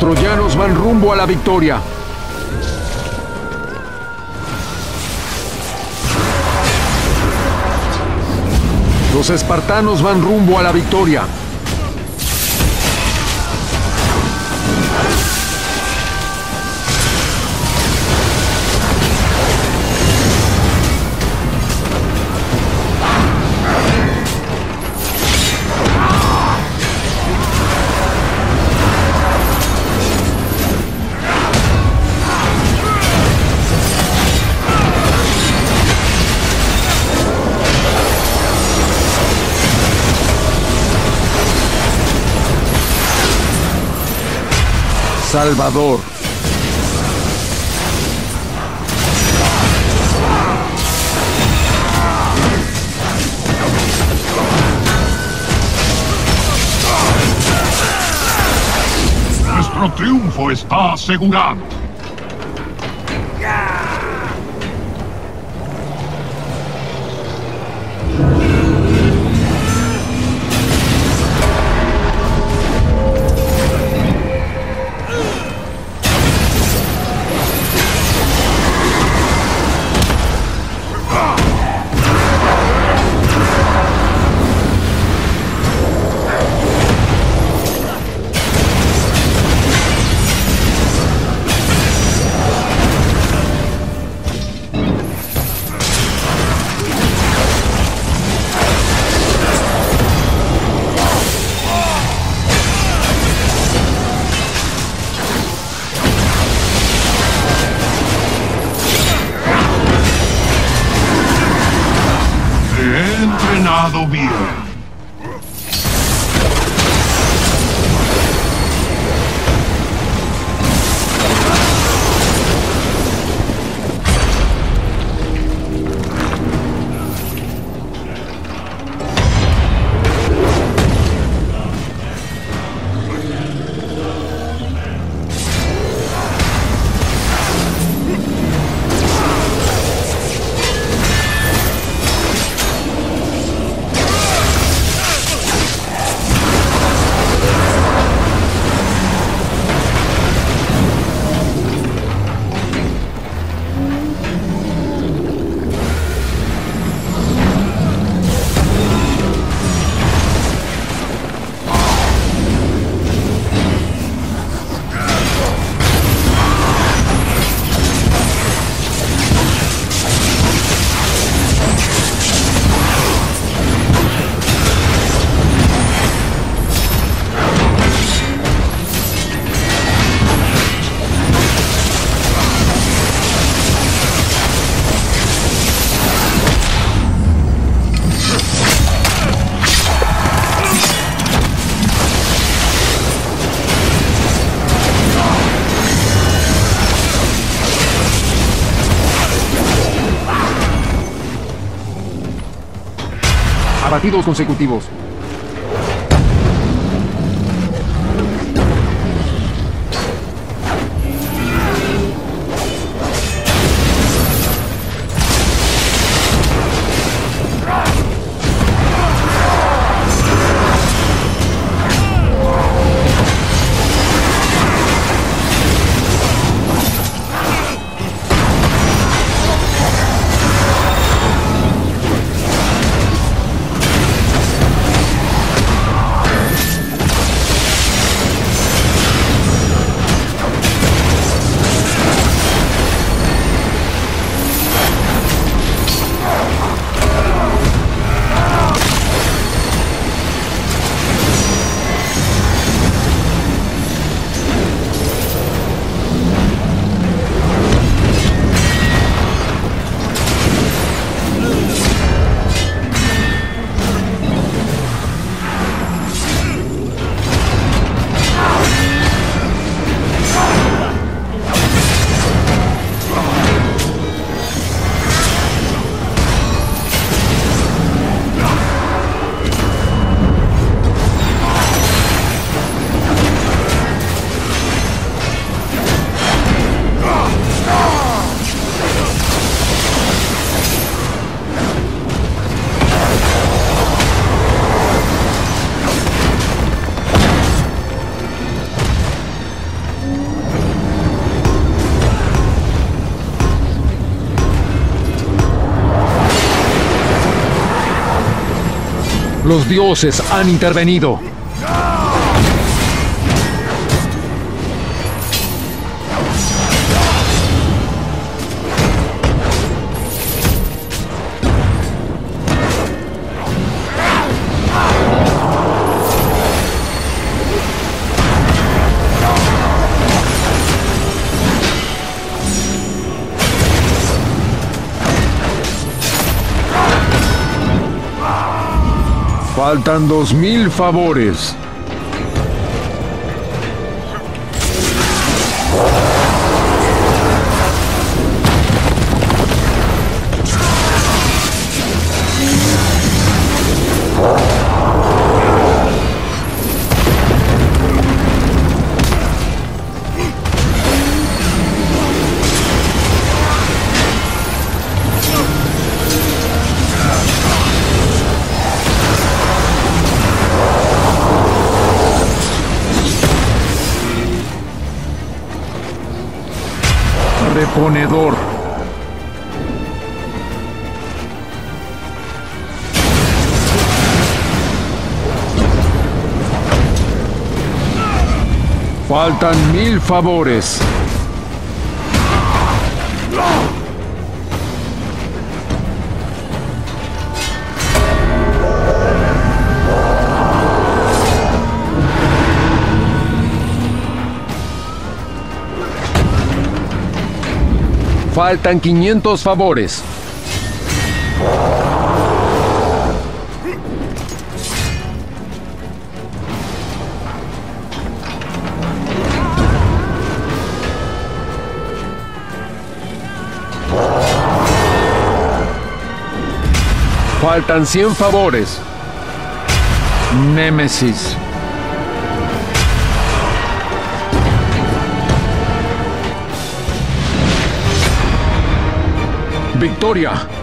Los troyanos van rumbo a la victoria. Los espartanos van rumbo a la victoria. Salvador. Nuestro triunfo está asegurado. Entrenado bien. Abatidos consecutivos. Los dioses han intervenido. Faltan dos mil favores. Reponedor. Faltan mil favores. Faltan 500 favores. Faltan 100 favores. Némesis. Victoria.